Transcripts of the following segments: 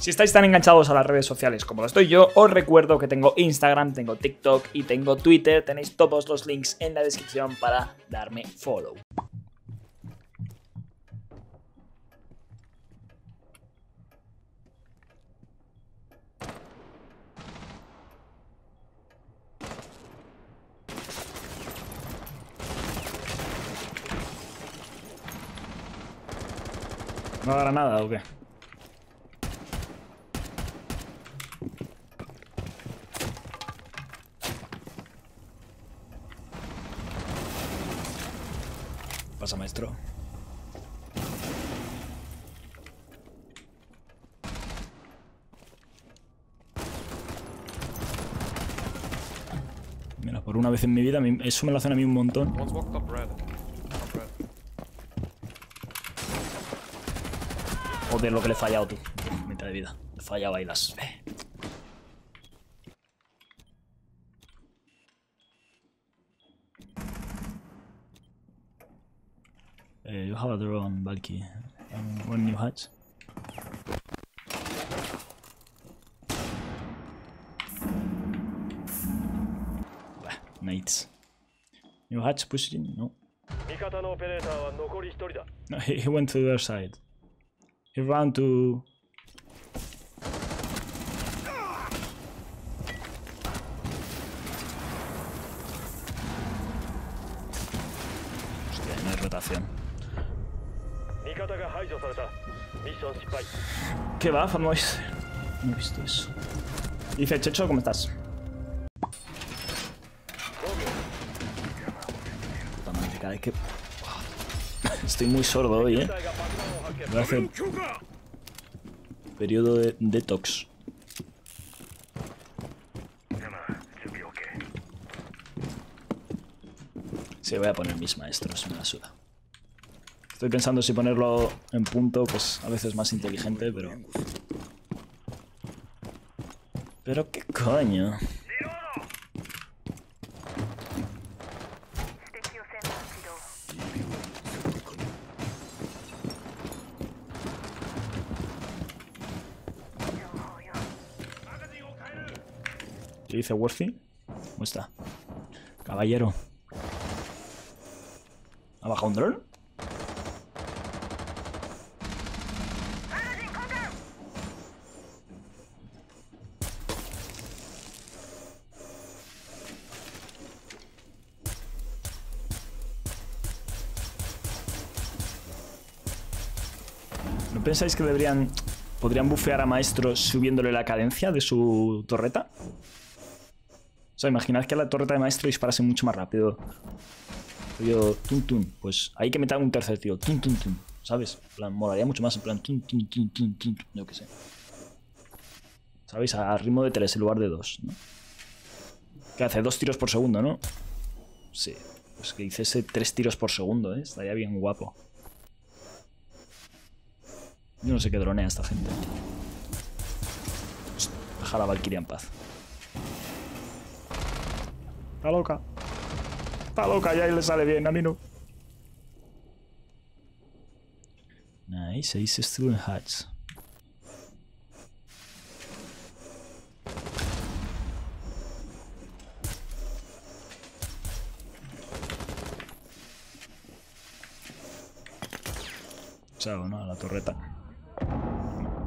Si estáis tan enganchados a las redes sociales como lo estoy yo, os recuerdo que tengo Instagram, tengo TikTok y tengo Twitter. Tenéis todos los links en la descripción para darme follow. ¿No dará nada o qué? Pasa, maestro. Mira, por una vez en mi vida, eso me lo hacen a mí un montón. Joder, lo que le he fallado, tú. Mitad de vida. Le he fallado ahí las... Uh, you have a drone, Valky. Um, one new hatch. Mates. New hatch pushing? No. No, he, he went to the other side. He ran to... Hostia, no hay rotación. ¿Qué va, fanboys? No he visto eso. Dice, Checho, ¿cómo estás? Cada que... Estoy muy sordo hoy, eh. Voy a hacer... Periodo de detox. Sí, voy a poner mis maestros, me la suda. Estoy pensando si ponerlo en punto, pues a veces más inteligente, pero... ¿Pero qué coño? Dice Worthy? ¿Cómo está? Caballero. ¿Ha bajado un dron? ¿No pensáis que deberían... podrían bufear a Maestro subiéndole la cadencia de su torreta? O sea, imaginad que la torreta de Maestro disparase mucho más rápido. Yo, tum tum, pues hay que meter un tercer tío, tum tum tum, ¿sabes? En plan, molaría mucho más en plan tum tum tum tum tum, yo qué sé. ¿Sabéis? A ritmo de tres en lugar de dos, ¿no? Que hace dos tiros por segundo, ¿no? Sí, pues que hiciese tres tiros por segundo, ¿eh? Estaría bien guapo. Yo no sé qué dronea esta gente. Deja a la Valkyria en paz. Está loca. Está loca, ya le sale bien, a mí no. Nice, Ace in hatch. Chao, ¿no? A la torreta.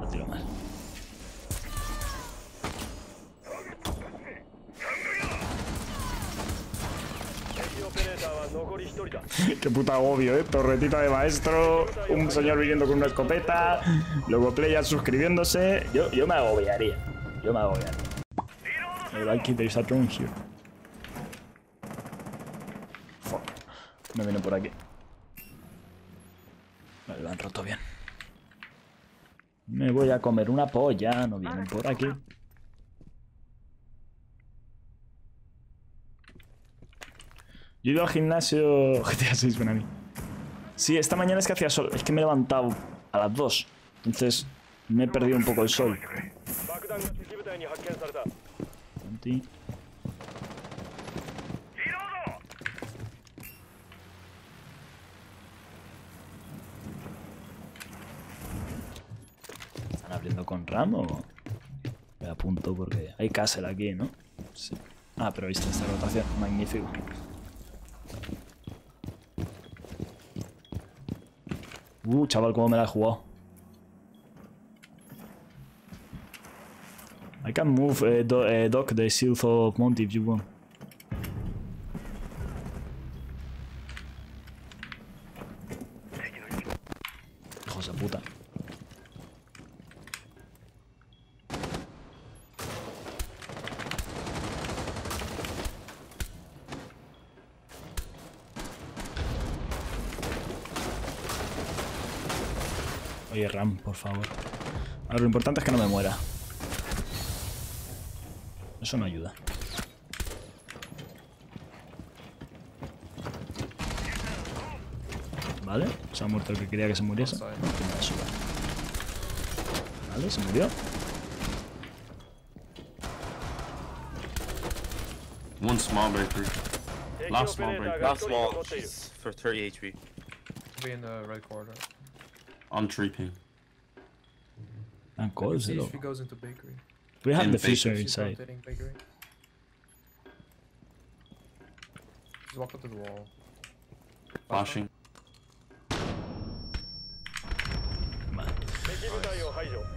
La tiro mal. Qué puta agobio, ¿eh? Torretita de maestro, un señor viniendo con una escopeta, luego playas suscribiéndose. Yo, yo me agobiaría. Yo me agobiaría. It, there's a drone here. Fuck. Me viene por aquí. Vale, lo han roto bien. Me voy a comer una polla, no vienen por aquí. Yo he ido al gimnasio GTA 6 ven a mí. Sí, esta mañana es que hacía sol. Es que me he levantado a las 2. Entonces me he perdido un poco el sol. Están abriendo con RAM o...? Me apunto porque hay castle aquí, ¿no? Sí. Ah, pero viste esta rotación. Magnífico. Uh, chaval, cómo me la he jugado. I can move uh, do, uh, Doc the Shield of Monty if you want. Hijos de puta. Oye, Ram, por favor. Lo importante es que no me muera. Eso no ayuda. Vale, se ha muerto el que quería que se muriese. Vale, se murió. One small breaker. Last small breaker. Last small for 30 HP. Be in the right corner. I'm trooping. Thank course, is it? If he goes into bakery. We have In the fisher inside. Just walk up to the wall. Flashing.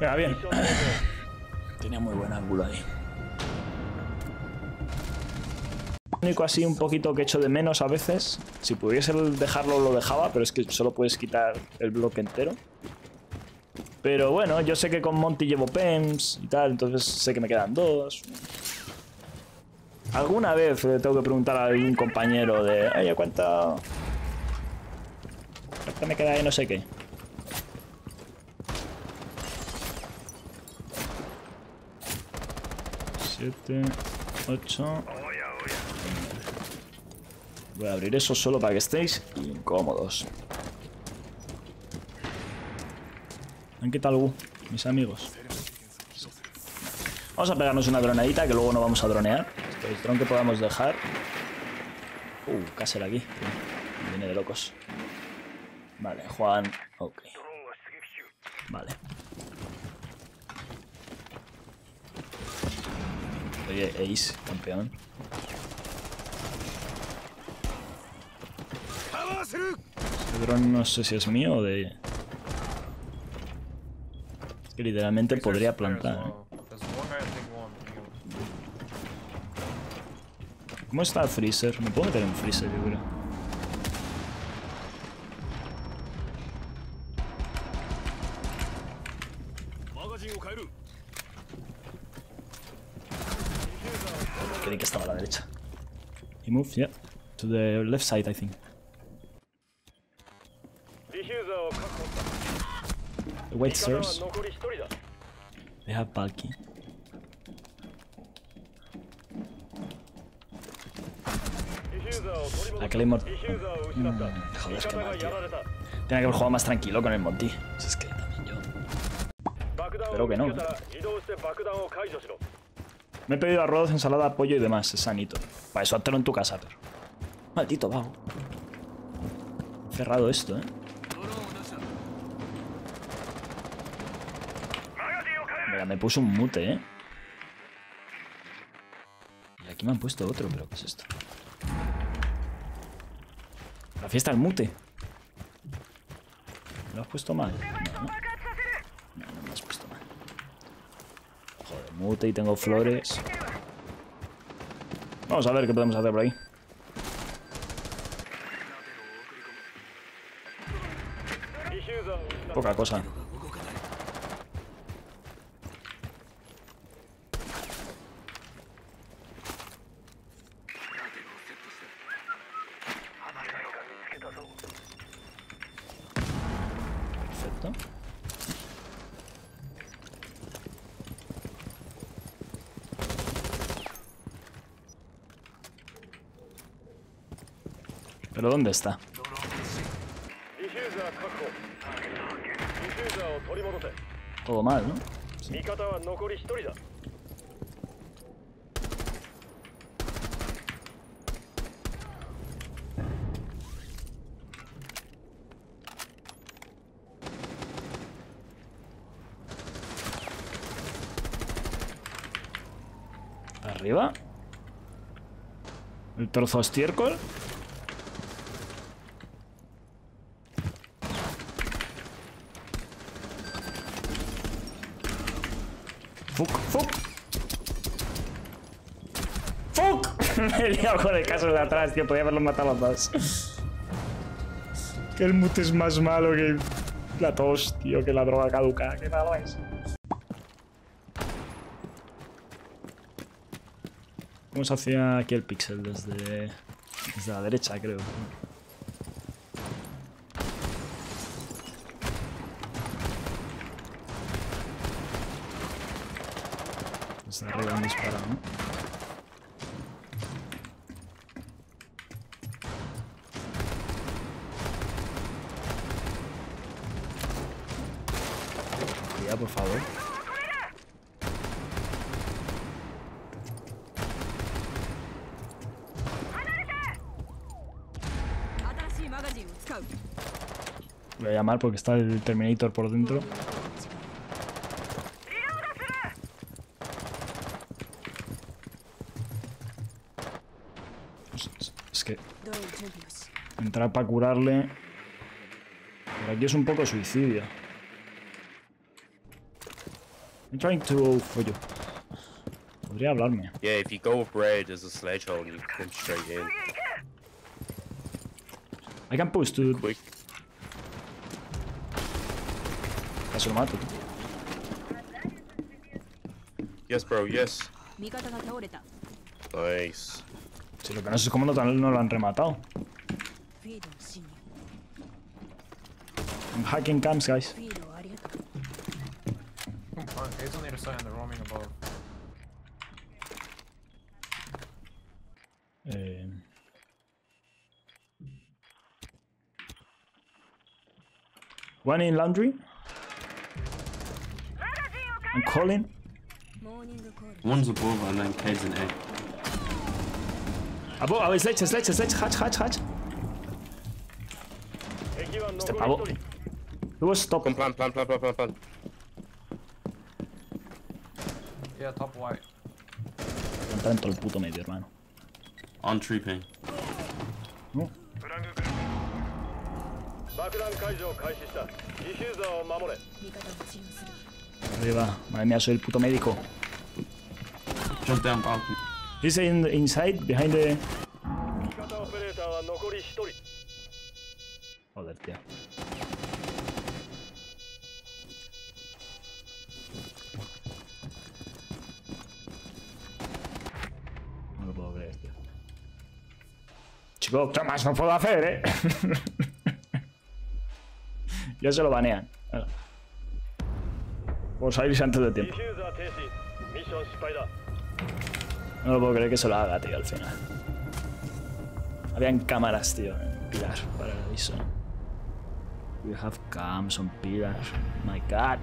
Vea bien. Tenía muy buen ángulo ahí. Único así un poquito que echo de menos a veces. Si pudiese dejarlo lo dejaba, pero es que solo puedes quitar el bloque entero. Pero bueno, yo sé que con Monty llevo PEMS y tal, entonces sé que me quedan dos. Alguna vez le tengo que preguntar a algún compañero de, oye, ¿cuánto, cuánto me queda de no sé qué? Siete, ocho. Voy a abrir eso solo para que estéis incómodos. ¿En qué tal, Gu, mis amigos? Vamos a pegarnos una dronadita que luego no vamos a dronear. Es dron que podamos dejar. Uh, Castle aquí. Viene de locos. Vale, Juan. Ok. Vale. Oye, Ace, campeón. Este dron no sé si es mío o de... Es que literalmente podría plantar. ¿eh? ¿Cómo está el freezer? Me puedo meter en freezer, yo creo. Creí que estaba a la derecha. He moved, yeah. To the left side, I think. Wet Source. Deja Palki. La Claymore. Mm, joder, qué mal, tío. Tenía que haber jugado más tranquilo con el Monty. Pues es que también yo. Pero que no. Me he pedido arroz, ensalada, pollo y demás. Es sanito. Para eso háztelo en tu casa, pero. Maldito vago. Cerrado esto, eh. Me puso un mute, ¿eh? Y aquí me han puesto otro, pero ¿qué es esto? La fiesta al mute. ¿Me lo has puesto mal? No, no. No, no has puesto mal. Joder, mute y tengo flores. Vamos a ver qué podemos hacer por ahí. Poca cosa. ¿Pero dónde está? Todo mal, ¿no? Sí. Arriba. El trozo estiércol. He liado con el caso de atrás, tío. Podía haberlos matado a los dos. Que el mute es más malo que la tos, tío, que la droga caduca. Qué malo es. ¿Cómo se hacía aquí el pixel? Desde, desde la derecha, creo. Desde arriba han disparado, ¿no? por favor. Voy a llamar porque está el Terminator por dentro. Es que... Entrar para curarle... Aquí es un poco suicidio. trying to for you. Podría hablarme. Yeah, if you go up red, there's a sledgehold and you come straight in. I can push, dude. Quick. Casi lo mato. Yes, bro, yes. Nice. Si lo que no sé es cómo no, no lo han rematado. I'm hacking camps, guys. He's on the other side and they're roaming above. Um. One in laundry. I'm calling. One's above and then K's in A. Above, oh, it's ledge, it's ledge, it's ledge, hatch, hatch, hatch. Step above. Who was stopped. Plan, plan, plan, plan, plan, plan. Yeah, top white. Entra en todo el puto medio, hermano. On tree ping. No. Arriba, madre mía, soy el puto médico. Jump down, balcony. He's in, inside, behind the... Otra más no puedo hacer, ¿eh? ya se lo banean. Vamos a irse antes de tiempo. No lo puedo creer que se lo haga, tío, al final. Habían cámaras, tío, en Pilar para el aviso. We have cams on Pilar. My god.